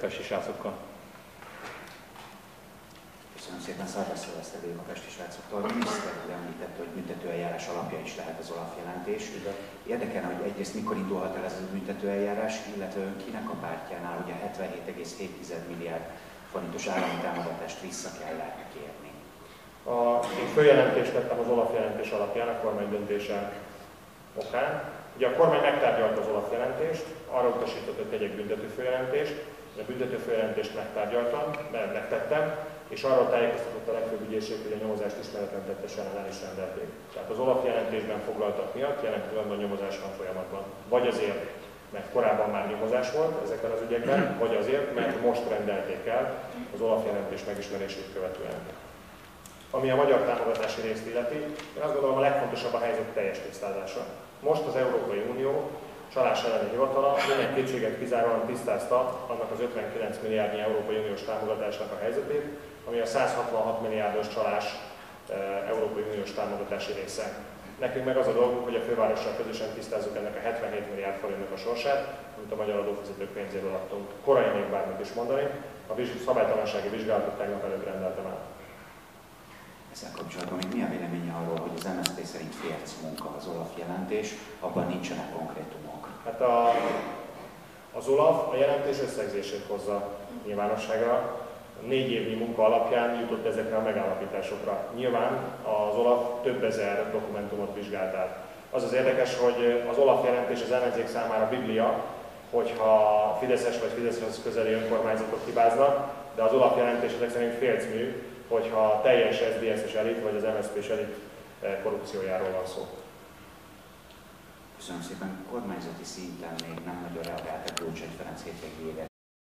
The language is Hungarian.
pesti srácokkal. Köszönöm szépen, Szarvas Szilveszter a Pesti Srácoktól. Miniszter úr említette, hogy büntetőeljárás alapja is lehet az alapjelentés. Érdekelne, hogy egyrészt mikor indulhat el ez a büntetőeljárás, illetve ön kinek a pártjánál ugye 77,7 milliárd forintos állami támogatást vissza kell kérni. A, én följelentést tettem az alapjelentés alapján a kormány döntése okán. Ugye a kormány megtárgyalta az alapjelentést, arra utasított, hogy tegyek büntető följelentést, a büntető följelentést megtárgyaltam, megtettem, és arról tájékoztatott a legfőbb ügyészség, hogy a nyomozást ismeretlen tettesen el is rendelték. Tehát az alapjelentésben foglaltak miatt jelen pillanatban nyomozás van folyamatban. Vagy azért, mert korábban már nyomozás volt ezekben az ügyekben, vagy azért, mert most rendelték el az alapjelentés megismerését követően. Ami a magyar támogatási részt illeti, én azt gondolom a legfontosabb a helyzet teljes tisztázása. Most az Európai Unió csalás elleni hivatala minden kétséget kizáróan tisztázta annak az 59 milliárdnyi Európai Uniós támogatásnak a helyzetét, ami a 166 milliárdos csalás e, Európai Uniós támogatási része. Nekünk meg az a dolgunk, hogy a fővárossal közösen tisztázzuk ennek a 77 milliárd forintnak a sorsát, amit a magyar adófizetők pénzéből adtunk. Korai még bármit is mondani, a szabálytalansági vizsgálatot tegnap előtt rendeltem el. Ezzel kapcsolatban még mi a véleménye arról, hogy az MSZP szerint férc munka az Olaf jelentés, abban nincsenek konkrétumok? Hát a, az Olaf a jelentés összegzését hozza nyilvánosságra, négy évnyi munka alapján jutott ezekre a megállapításokra. Nyilván az Olaf több ezer dokumentumot vizsgált át. Az az érdekes, hogy az Olaf jelentés az ellenzék számára biblia, hogyha Fideszes vagy Fideszes közeli önkormányzatot hibáznak, de az Olaf jelentés ezek szerint félcmű, hogyha teljes SZDSZ-es elit vagy az MSZP-s elit eh, korrupciójáról van szó. Köszönöm szépen. Kormányzati szinten még nem nagyon reagáltak Gyurcsány Ferenc hétvégére